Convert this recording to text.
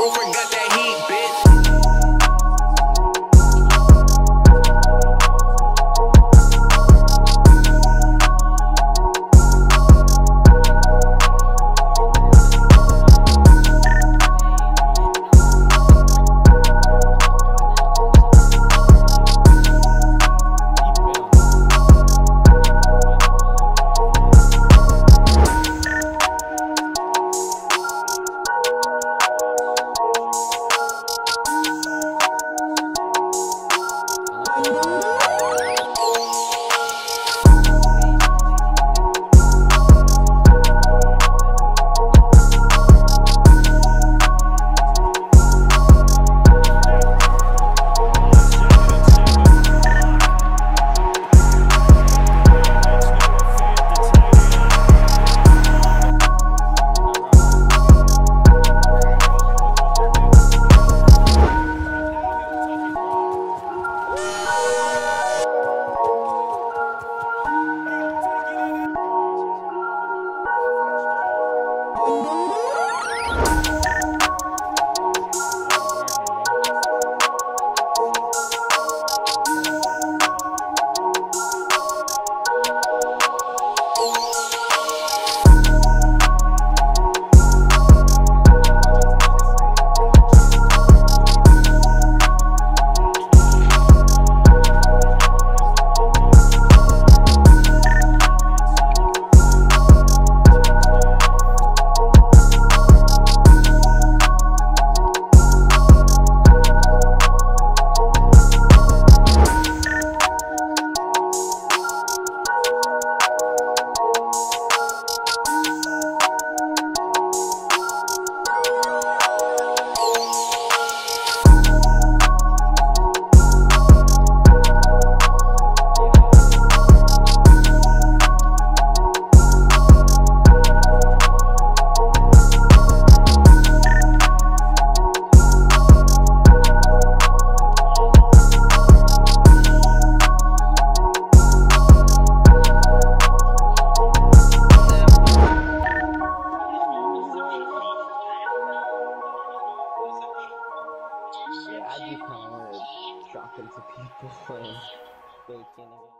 Rupert got that. yeah, I do kind of want to drop into people and they can't.